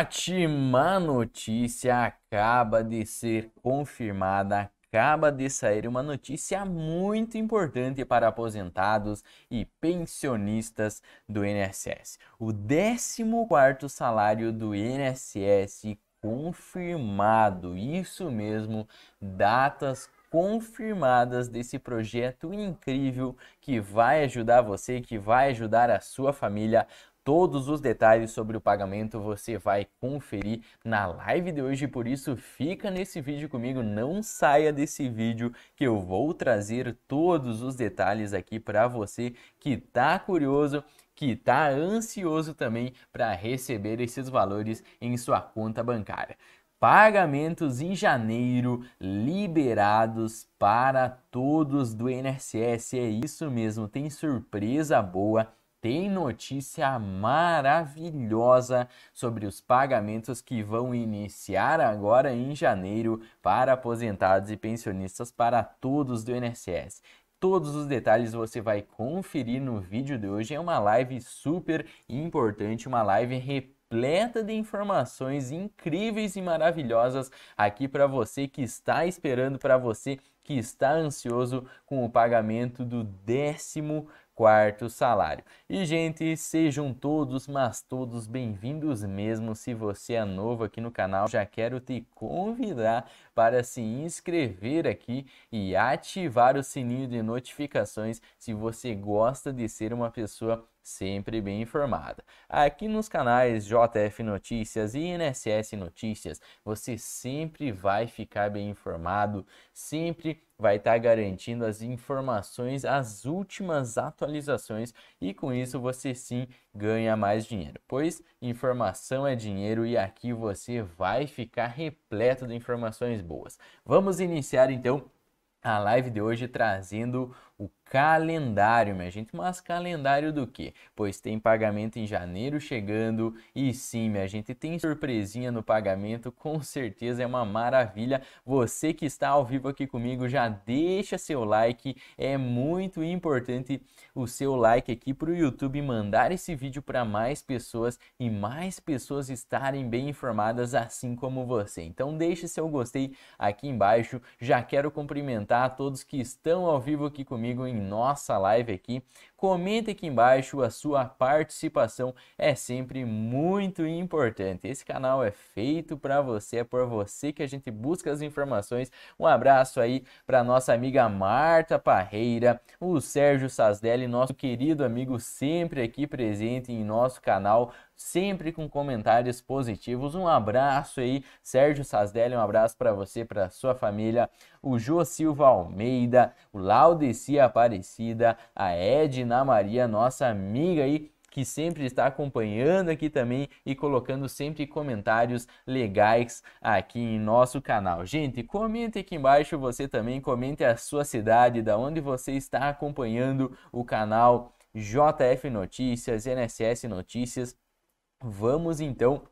ótima notícia acaba de ser confirmada, acaba de sair uma notícia muito importante para aposentados e pensionistas do INSS. O 14º salário do INSS confirmado, isso mesmo, datas confirmadas desse projeto incrível que vai ajudar você, que vai ajudar a sua família. Todos os detalhes sobre o pagamento você vai conferir na live de hoje, por isso fica nesse vídeo comigo, não saia desse vídeo que eu vou trazer todos os detalhes aqui para você que está curioso, que está ansioso também para receber esses valores em sua conta bancária. Pagamentos em janeiro liberados para todos do INSS, é isso mesmo, tem surpresa boa tem notícia maravilhosa sobre os pagamentos que vão iniciar agora em janeiro para aposentados e pensionistas para todos do INSS. Todos os detalhes você vai conferir no vídeo de hoje. É uma live super importante, uma live repleta de informações incríveis e maravilhosas aqui para você que está esperando, para você que está ansioso com o pagamento do décimo quarto salário. E gente, sejam todos, mas todos bem-vindos mesmo. Se você é novo aqui no canal, já quero te convidar para se inscrever aqui e ativar o sininho de notificações se você gosta de ser uma pessoa sempre bem informada. Aqui nos canais JF Notícias e INSS Notícias, você sempre vai ficar bem informado, sempre vai estar garantindo as informações, as últimas atualizações e com isso você sim ganha mais dinheiro, pois informação é dinheiro e aqui você vai ficar repleto de informações boas. Vamos iniciar então a live de hoje trazendo o calendário, minha gente. Mas calendário do que? Pois tem pagamento em janeiro chegando e sim, minha gente, tem surpresinha no pagamento, com certeza é uma maravilha. Você que está ao vivo aqui comigo, já deixa seu like, é muito importante o seu like aqui para o YouTube mandar esse vídeo para mais pessoas e mais pessoas estarem bem informadas assim como você. Então deixe seu gostei aqui embaixo. Já quero cumprimentar todos que estão ao vivo aqui comigo em nossa live aqui. Comente aqui embaixo, a sua participação é sempre muito importante. Esse canal é feito para você, é por você que a gente busca as informações. Um abraço aí para nossa amiga Marta Parreira, o Sérgio Sasdelli, nosso querido amigo sempre aqui presente em nosso canal sempre com comentários positivos. Um abraço aí, Sérgio Sasdelli, um abraço para você, para sua família, o Jô Silva Almeida, o Laudeci Aparecida, a Edna Maria, nossa amiga aí, que sempre está acompanhando aqui também e colocando sempre comentários legais aqui em nosso canal. Gente, comente aqui embaixo você também, comente a sua cidade, da onde você está acompanhando o canal JF Notícias, NSS Notícias. Vamos então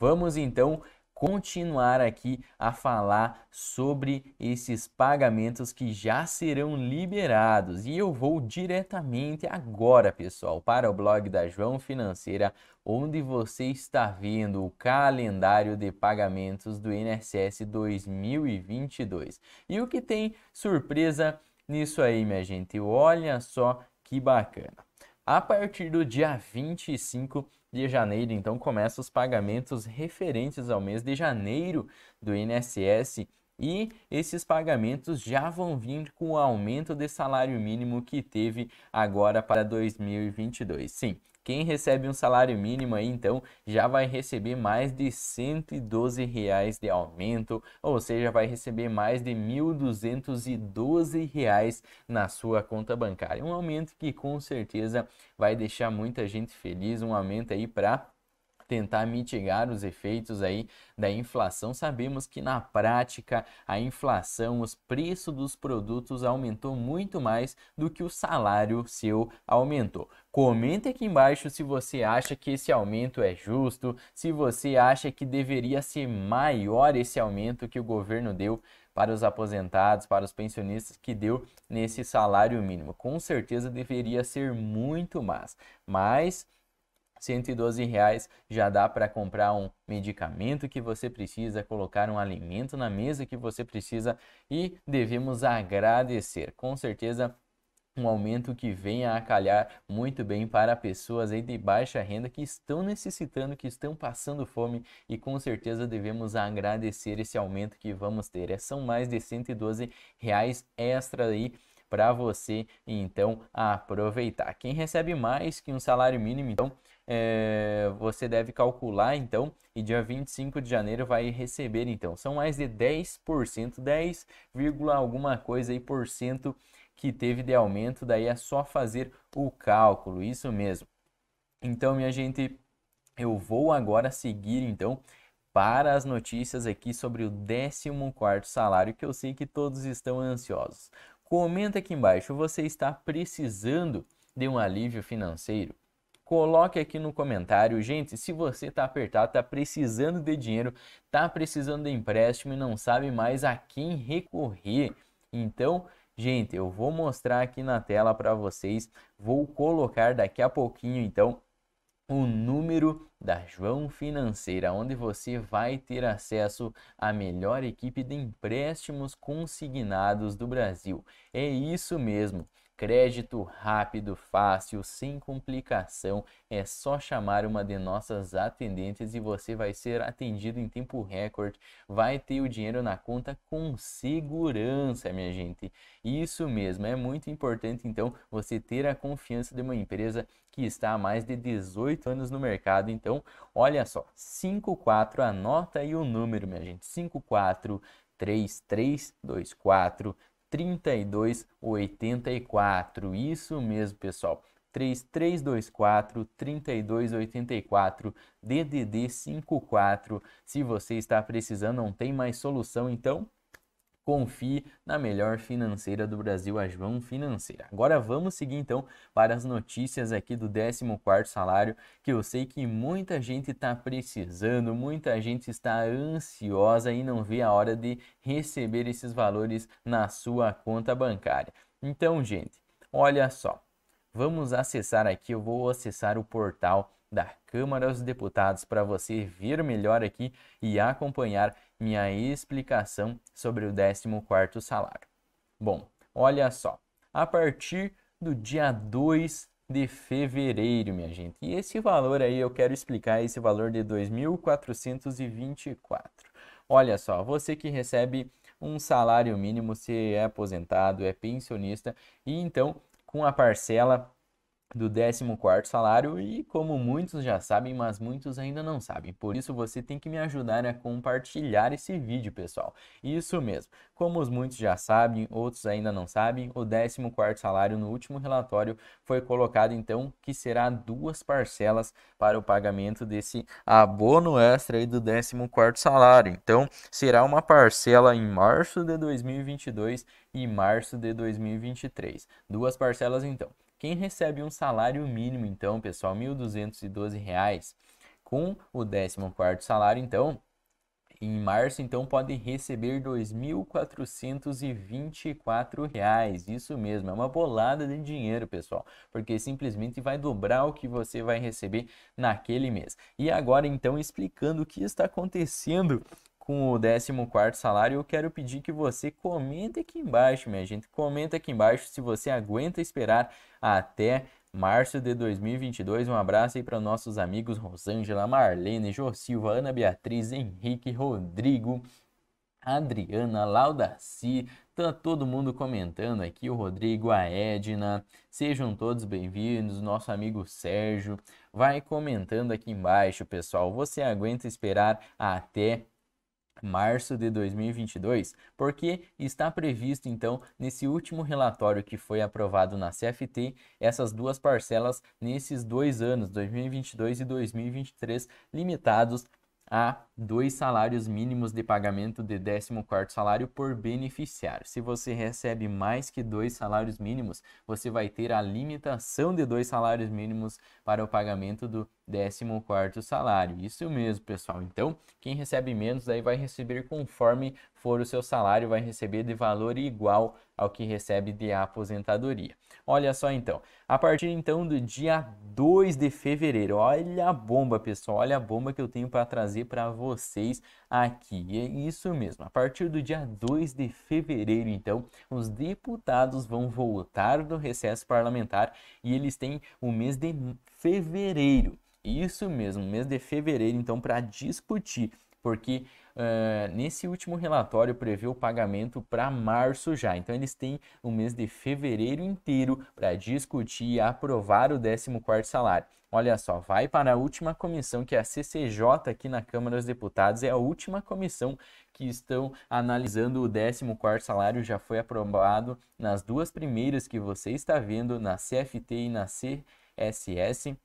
Vamos então continuar aqui a falar sobre esses pagamentos que já serão liberados. E eu vou diretamente agora, pessoal, para o blog da João Financeira, onde você está vendo o calendário de pagamentos do INSS 2022. E o que tem surpresa nisso aí, minha gente? Olha só que bacana. A partir do dia 25 de janeiro, então, começam os pagamentos referentes ao mês de janeiro do INSS e esses pagamentos já vão vir com o aumento de salário mínimo que teve agora para 2022. Sim, quem recebe um salário mínimo aí, então, já vai receber mais de 112 reais de aumento, ou seja, vai receber mais de 1.212 reais na sua conta bancária. Um aumento que com certeza vai deixar muita gente feliz, um aumento aí para tentar mitigar os efeitos aí da inflação. Sabemos que na prática a inflação, os preços dos produtos aumentou muito mais do que o salário seu aumentou. Comente aqui embaixo se você acha que esse aumento é justo, se você acha que deveria ser maior esse aumento que o governo deu para os aposentados, para os pensionistas que deu nesse salário mínimo. Com certeza deveria ser muito mais, mas 112 reais já dá para comprar um medicamento que você precisa, colocar um alimento na mesa que você precisa e devemos agradecer. Com certeza um aumento que venha a calhar muito bem para pessoas aí de baixa renda que estão necessitando, que estão passando fome e com certeza devemos agradecer esse aumento que vamos ter. É, são mais de 112 reais extra aí para você então aproveitar. Quem recebe mais que um salário mínimo, então é, você deve calcular então e dia 25 de janeiro vai receber então. São mais de 10%, 10, alguma coisa aí por cento que teve de aumento, daí é só fazer o cálculo, isso mesmo. Então, minha gente, eu vou agora seguir então para as notícias aqui sobre o 14º salário, que eu sei que todos estão ansiosos. Comenta aqui embaixo, você está precisando de um alívio financeiro? Coloque aqui no comentário, gente, se você está apertado, está precisando de dinheiro, está precisando de empréstimo e não sabe mais a quem recorrer. Então, gente, eu vou mostrar aqui na tela para vocês, vou colocar daqui a pouquinho, então, o número da João Financeira, onde você vai ter acesso à melhor equipe de empréstimos consignados do Brasil. É isso mesmo. Crédito rápido, fácil, sem complicação. É só chamar uma de nossas atendentes e você vai ser atendido em tempo recorde. Vai ter o dinheiro na conta com segurança, minha gente. Isso mesmo, é muito importante então você ter a confiança de uma empresa que está há mais de 18 anos no mercado. Então, olha só, 54, anota aí o número, minha gente. 54 3324 3284. Isso mesmo, pessoal. 3324 3284 DDD 54. Se você está precisando, não tem mais solução, então Confie na melhor financeira do Brasil, a João Financeira. Agora vamos seguir então para as notícias aqui do 14º salário, que eu sei que muita gente está precisando, muita gente está ansiosa e não vê a hora de receber esses valores na sua conta bancária. Então, gente, olha só. Vamos acessar aqui, eu vou acessar o portal da Câmara dos Deputados para você ver melhor aqui e acompanhar minha explicação sobre o 14º salário. Bom, olha só, a partir do dia 2 de fevereiro, minha gente. E esse valor aí eu quero explicar esse valor de 2.424. Olha só, você que recebe um salário mínimo, se é aposentado, é pensionista e então com a parcela do 14º salário e como muitos já sabem, mas muitos ainda não sabem. Por isso você tem que me ajudar a compartilhar esse vídeo, pessoal. Isso mesmo. Como os muitos já sabem, outros ainda não sabem, o 14º salário no último relatório foi colocado então que será duas parcelas para o pagamento desse abono extra aí do 14º salário. Então, será uma parcela em março de 2022 e março de 2023. Duas parcelas então. Quem recebe um salário mínimo, então, pessoal, R$ 1.212, com o 14º salário, então, em março, então, pode receber R$ 2.424. Isso mesmo, é uma bolada de dinheiro, pessoal, porque simplesmente vai dobrar o que você vai receber naquele mês. E agora, então, explicando o que está acontecendo com o 14 salário, eu quero pedir que você comente aqui embaixo, minha gente. Comenta aqui embaixo se você aguenta esperar até março de 2022. Um abraço aí para nossos amigos Rosângela, Marlene, Jô Silva, Ana Beatriz, Henrique, Rodrigo, Adriana, Laudaci, tá todo mundo comentando aqui, o Rodrigo, a Edna, sejam todos bem-vindos, nosso amigo Sérgio, vai comentando aqui embaixo, pessoal, você aguenta esperar até março de 2022, porque está previsto então nesse último relatório que foi aprovado na CFT essas duas parcelas nesses dois anos, 2022 e 2023, limitados a dois salários mínimos de pagamento de 14º salário por beneficiário. Se você recebe mais que dois salários mínimos, você vai ter a limitação de dois salários mínimos para o pagamento do 14º salário. Isso mesmo, pessoal. Então, quem recebe menos aí vai receber conforme for o seu salário, vai receber de valor igual ao que recebe de aposentadoria. Olha só então, a partir então do dia 2 de fevereiro, olha a bomba, pessoal, olha a bomba que eu tenho para trazer para vocês aqui. É isso mesmo, a partir do dia 2 de fevereiro, então, os deputados vão voltar do recesso parlamentar e eles têm o mês de fevereiro. Isso mesmo, mês de fevereiro, então, para discutir, porque uh, nesse último relatório prevê o pagamento para março já. Então, eles têm o mês de fevereiro inteiro para discutir e aprovar o 14 salário. Olha só, vai para a última comissão, que é a CCJ aqui na Câmara dos Deputados, é a última comissão que estão analisando o 14 salário, já foi aprovado nas duas primeiras que você está vendo, na CFT e na CSS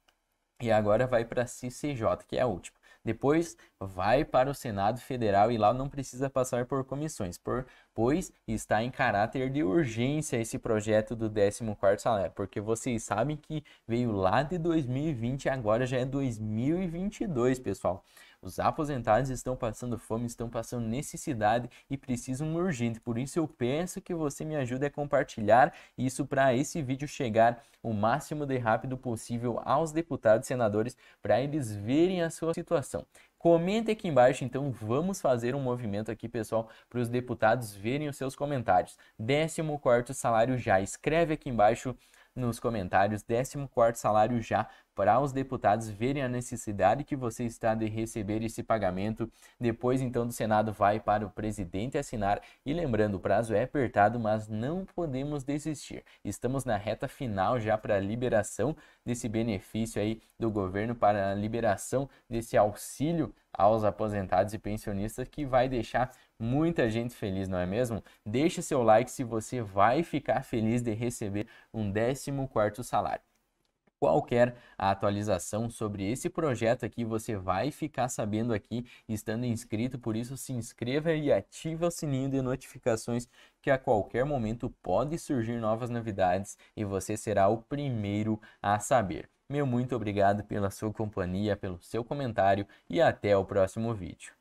e agora vai para a CCJ, que é a última. Depois vai para o Senado Federal e lá não precisa passar por comissões, por, pois está em caráter de urgência esse projeto do 14º salário, porque vocês sabem que veio lá de 2020 e agora já é 2022, pessoal. Os aposentados estão passando fome, estão passando necessidade e precisam urgente. Por isso eu peço que você me ajude a compartilhar isso para esse vídeo chegar o máximo de rápido possível aos deputados e senadores para eles verem a sua situação. Comente aqui embaixo, então vamos fazer um movimento aqui, pessoal, para os deputados verem os seus comentários. 14 salário já. Escreve aqui embaixo nos comentários 14 salário já para os deputados verem a necessidade que você está de receber esse pagamento. Depois, então, do Senado vai para o presidente assinar. E lembrando, o prazo é apertado, mas não podemos desistir. Estamos na reta final já para a liberação desse benefício aí do governo, para a liberação desse auxílio aos aposentados e pensionistas que vai deixar muita gente feliz, não é mesmo? Deixe seu like se você vai ficar feliz de receber um 14 quarto salário qualquer atualização sobre esse projeto aqui, você vai ficar sabendo aqui estando inscrito, por isso se inscreva e ative o sininho de notificações que a qualquer momento pode surgir novas novidades e você será o primeiro a saber. Meu muito obrigado pela sua companhia, pelo seu comentário e até o próximo vídeo.